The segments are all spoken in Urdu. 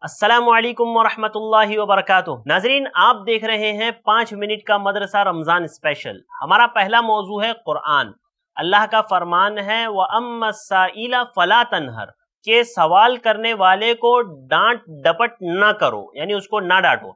السلام علیکم ورحمۃ اللہ وبرکاتہ۔ ناظرین، آپ دیکھ رہے ہیں پانچ منٹ کا مدرسہ رمضان اسپیشل ہمارا پہلا موضوع ہے قرآن۔ اللہ کا فرمان ہے، وَأَمَّا السَّائِلَ فَلَا تَنْهَرْ۔ کہ سوال کرنے والے کو ڈانٹ ڈپٹ نہ کرو یعنی اس کو نہ ڈانٹو۔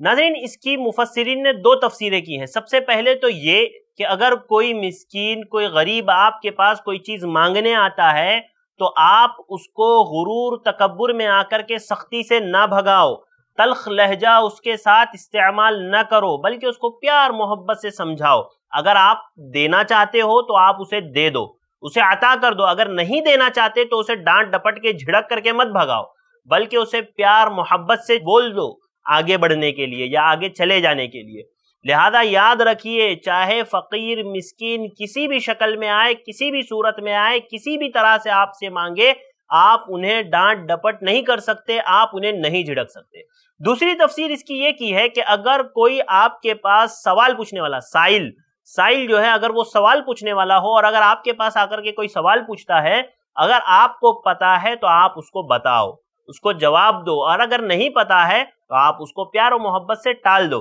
ناظرین، اس کی مفسرین نے دو تفسیریں کی ہیں۔ سب سے پہلے تو یہ کہ اگر کوئی مسکین، کوئی غریب آپ کے پاس کوئی چیز مانگنے آتا ہے تو آپ اس کو غرور تکبر میں آ کر کے سختی سے نہ بھگاؤ، تلخ لہجہ اس کے ساتھ استعمال نہ کرو، بلکہ اس کو پیار محبت سے سمجھاؤ۔ اگر آپ دینا چاہتے ہو تو آپ اسے دے دو۔ اسے عطا کر دو۔ اگر نہیں دینا چاہتے تو اسے ڈانٹ ڈپٹ کے جھڑک کر کے مت بھگاؤ، بلکہ اسے پیار محبت سے بول دو آگے بڑھنے کے لیے یا آگے چلے جانے کے لیے۔ لہذا یاد رکھیے، چاہے فقیر، مسکین کسی بھی شکل میں آئے، کسی بھی صورت میں آئے، کسی بھی طرح سے آپ سے مانگے، آپ انہیں ڈانٹ ڈپٹ نہیں کر سکتے، آپ انہیں نہیں جھڑک سکتے۔ دوسری تفسیر اس کی یہ کی ہے کہ اگر کوئی آپ کے پاس سوال پوچھنے والا، سائل سائل جو ہے، اگر وہ سوال پوچھنے والا ہو اور اگر آپ کے پاس آ کر کے کوئی سوال پوچھتا ہے، اگر آپ کو پتا ہے تو آپ اس کو بتاؤ، اس کو جواب دو اور اگر نہیں پتا ہے تو آپ اس کو پیار و محبت سے ٹال دو۔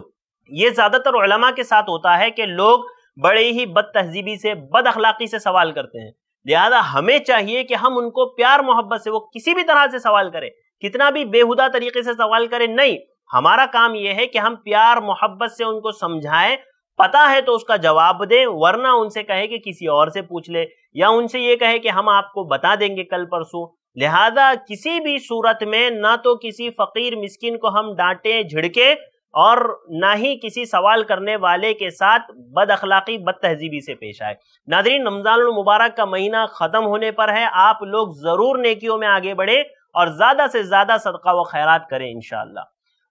یہ زیادہ تر علماء کے ساتھ ہوتا ہے کہ لوگ بڑے ہی بد تہذیبی سے، بد اخلاقی سے سوال کرتے ہیں۔ لہذا ہمیں چاہیے کہ ہم ان کو پیار محبت سے، وہ کسی بھی طرح سے سوال کرے کتنا بھی بےہدہ طریقے سے سوال کرے نہیں۔ ہمارا کام یہ ہے کہ ہم پیار، محبت سے ان کو سمجھائیں۔ پتا ہے تو اس کا جواب دیں، ورنہ ان سے کہے کہ کسی اور سے پوچھ لے یا ان سے یہ کہے کہ ہم آپ کو بتا دیں گے کل پرسوں۔ لہذا کسی بھی صورت میں نہ تو کسی فقیر، مسکین کو ہم ڈانٹیں جھڑکے اور نہ ہی کسی سوال کرنے والے کے ساتھ بد اخلاقی، بد تہذیبی سے پیش آئے۔ ناظرین، رمضان المبارک کا مہینہ ختم ہونے پر ہے۔ آپ لوگ ضرور نیکیوں میں آگے بڑھیں اور زیادہ سے زیادہ صدقہ و خیرات کریں انشاءاللہ۔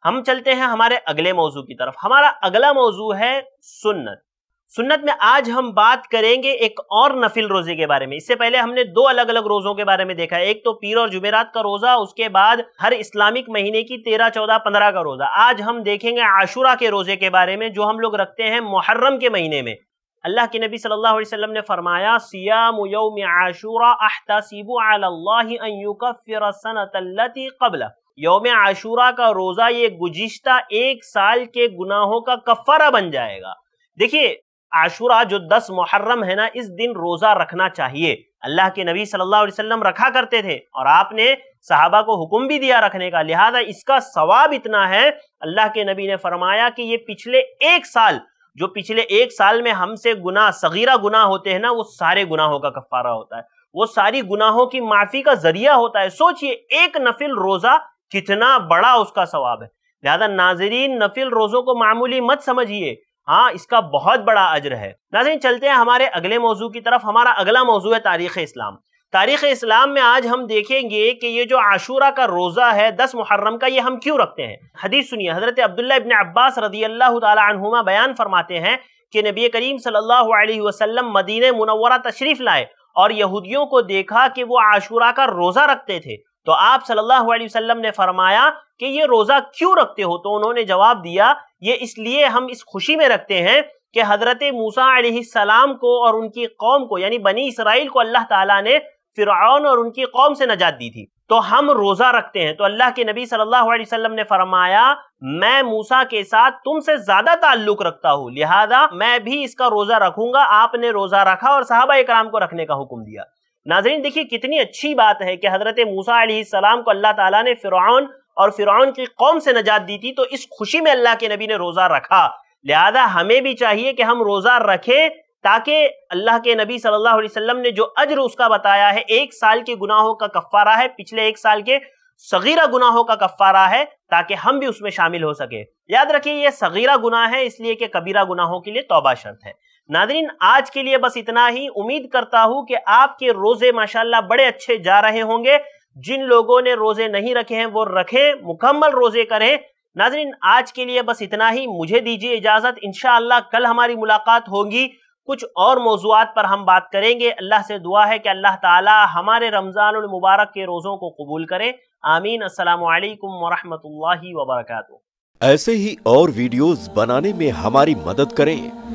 ہم چلتے ہیں ہمارے اگلے موضوع کی طرف۔ ہمارا اگلا موضوع ہے سنت۔ سنت میں آج ہم بات کریں گے ایک اور نفل روزے کے بارے میں۔ اس سے پہلے ہم نے دو الگ الگ روزوں کے بارے میں دیکھا ہے۔ ایک تو پیر اور جمعرات کا روزہ، اس کے بعد ہر اسلامک مہینے کی تیرہ، چودہ، پندرہ کا روزہ۔ آج ہم دیکھیں گے عاشورہ کے روزے کے بارے میں، جو ہم لوگ رکھتے ہیں محرم کے مہینے میں۔ اللہ کے نبی صلی اللہ علیہ وسلم نے فرمایا سیام یوم عاشورہ احتسیب علی اللہ ان یکفر السنة التي قبل یوم عاشورہ کا روزہ، یہ گجشتہ ایک سال کے گناہوں کا کفارہ بن جائے گا۔ دیکھیے عاشورہ جو دس محرم ہے نا، اس دن روزہ رکھنا چاہیے۔ اللہ کے نبی صلی اللہ علیہ وسلم رکھا کرتے تھے اور آپ نے صحابہ کو حکم بھی دیا رکھنے کا۔ لہذا اس کا ثواب اتنا ہے۔ اللہ کے نبی نے فرمایا کہ یہ پچھلے ایک سال، جو پچھلے ایک سال میں ہم سے گناہ، صغیرہ گناہ ہوتے ہیں نا، وہ سارے گناہوں کا کفارہ ہوتا ہے۔ وہ ساری گناہوں کی معافی کا ذریعہ ہوتا ہے۔ سوچئے، ایک نفل روزہ کتنا بڑا اس کا ثواب ہے۔ لہذا ناظرین، نفل روزوں کو معمولی مت سمجھیے ہاں اس کا بہت بڑا عجر ہے۔ ناظرین، چلتے ہیں ہمارے اگلے موضوع کی طرف۔ ہمارا اگلا موضوع ہے تاریخ اسلام۔ تاریخ اسلام میں آج ہم دیکھیں گے کہ یہ جو عاشورہ کا روزہ ہے، دس محرم کا، یہ ہم کیوں رکھتے ہیں؟ حدیث سنیے، حضرت عبداللہ ابن عباس رضی اللہ تعالی عنہما بیان فرماتے ہیں کہ نبی کریم صلی اللہ علیہ وسلم مدینہ منورہ تشریف لائے اور یہودیوں کو دیکھا کہ وہ عاشورہ کا روزہ رکھتے تھے۔ تو آپ صلی اللہ علیہ وسلم نے فرمایا کہ یہ روزہ کیوں رکھتے ہو؟ تو انہوں نے جواب دیا، یہ اس لیے ہم اس خوشی میں رکھتے ہیں کہ حضرت موسیٰ علیہ السلام کو اور ان کی قوم کو یعنی بنی اسرائیل کو اللہ تعالیٰ نے فرعون اور ان کی قوم سے نجات دی تھی۔ تو ہم روزہ رکھتے ہیں۔ تو اللہ کے نبی صلی اللہ علیہ وسلم نے فرمایا، میں موسیٰ کے ساتھ تم سے زیادہ تعلق رکھتا ہوں، لہذا میں بھی اس کا روزہ رکھوں گا۔ آپ نے روزہ رکھا اور صحابہ اکرام کو رکھنے کا حکم دیا۔ ناظرین، دیکھیے کتنی اچھی بات ہے کہ حضرت موسیٰ علیہ السلام کو اللہ تعالیٰ نے فرعون اور فرعون کی قوم سے نجات دی تھی، تو اس خوشی میں اللہ کے نبی نے روزہ رکھا۔ لہذا ہمیں بھی چاہیے کہ ہم روزہ رکھیں تاکہ اللہ کے نبی صلی اللہ علیہ وسلم نے جو اجر اس کا بتایا ہے، ایک سال کے گناہوں کا کفارہ ہے، پچھلے ایک سال کے صغیرہ گناہوں کا کفارہ ہے تاکہ ہم بھی اس میں شامل ہو سکے یاد رکھیے، یہ صغیرہ گناہ ہے اس لیے کہ کبیرہ گناہوں کے لیے توبہ شرط ہے۔ ناظرین، آج کے لیے بس اتنا ہی۔ امید کرتا ہوں کہ آپ کے روزے ماشاءاللہ بڑے اچھے جا رہے ہوں گے۔ جن لوگوں نے روزے نہیں رکھے ہیں، وہ رکھیں، مکمل روزے کریں۔ ناظرین، آج کے لیے بس اتنا ہی۔ مجھے دیجیے اجازت، انشاءاللہ کل ہماری ملاقات ہوگی۔ کچھ اور موضوعات پر ہم بات کریں گے۔ اللہ سے دعا ہے کہ اللہ تعالی ہمارے رمضان المبارک کے روزوں کو قبول کرے آمین۔ السلام علیکم ورحمۃ اللہ وبرکاتہ۔ ایسے ہی اور ویڈیوز بنانے میں ہماری مدد کریں۔